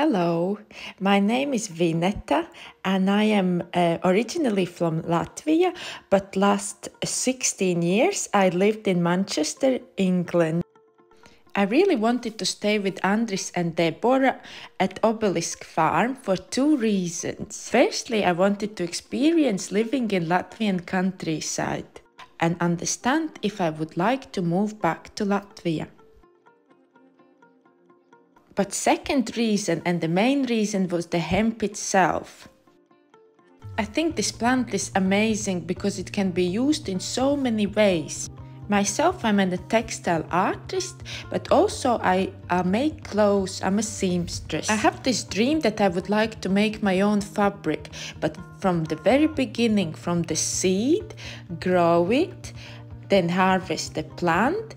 Hello, my name is Vineta and I am uh, originally from Latvia, but last 16 years I lived in Manchester, England. I really wanted to stay with Andris and Deborah at Obelisk Farm for two reasons. Firstly, I wanted to experience living in Latvian countryside and understand if I would like to move back to Latvia. But second reason and the main reason was the hemp itself. I think this plant is amazing because it can be used in so many ways. Myself, I'm a textile artist, but also I, make clothes, I'm a seamstress. I have this dream that I would like to make my own fabric, but from the very beginning, from the seed, grow it, then harvest the plant,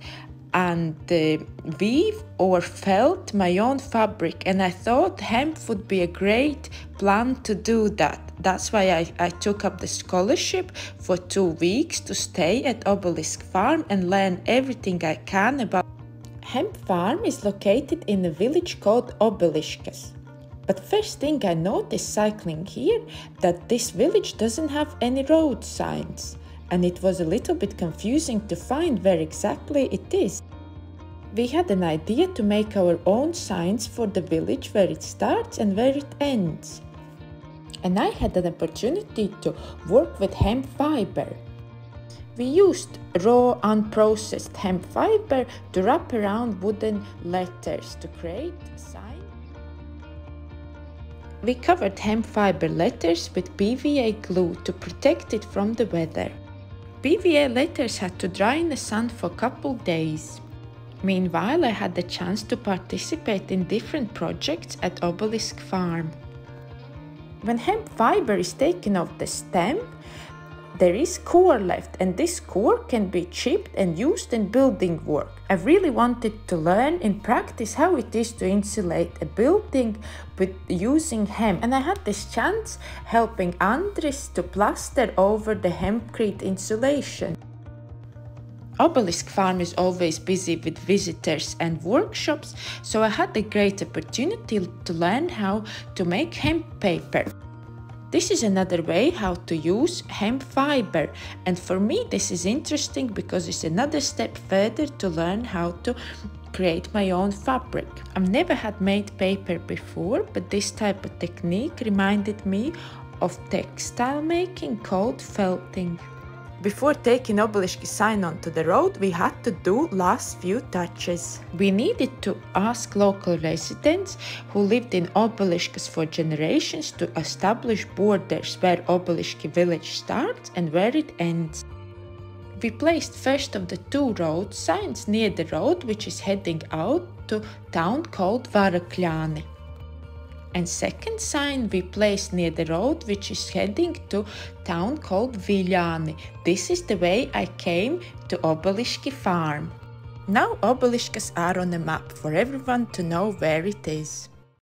and uh, weave or felt my own fabric and i thought hemp would be a great plan to do that. That's why I, I took up the scholarship for two weeks to stay at obelisk farm and learn everything i can about hemp farm is located in a village called obeliskas but first thing i noticed cycling here that this village doesn't have any road signs and it was a little bit confusing to find where exactly it is. We had an idea to make our own signs for the village where it starts and where it ends. And I had an opportunity to work with hemp fiber. We used raw unprocessed hemp fiber to wrap around wooden letters to create a sign. We covered hemp fiber letters with PVA glue to protect it from the weather. PVA letters had to dry in the sun for a couple days. Meanwhile, I had the chance to participate in different projects at Obelisk Farm. When hemp fiber is taken off the stem, there is core left and this core can be chipped and used in building work. I really wanted to learn in practice how it is to insulate a building with using hemp and I had this chance helping Andris to plaster over the hempcrete insulation. Obelisk Farm is always busy with visitors and workshops, so I had a great opportunity to learn how to make hemp paper. This is another way how to use hemp fiber and for me this is interesting because it's another step further to learn how to create my own fabric. I've never had made paper before but this type of technique reminded me of textile making called felting. Before taking Obelisk sign onto the road, we had to do last few touches. We needed to ask local residents who lived in Obeliskas for generations to establish borders where Obelisk village starts and where it ends. We placed first of the two road signs near the road which is heading out to town called Varakļāni and second sign we placed near the road which is heading to town called Viļāni. This is the way I came to Obeliski farm. Now obelisks are on the map for everyone to know where it is.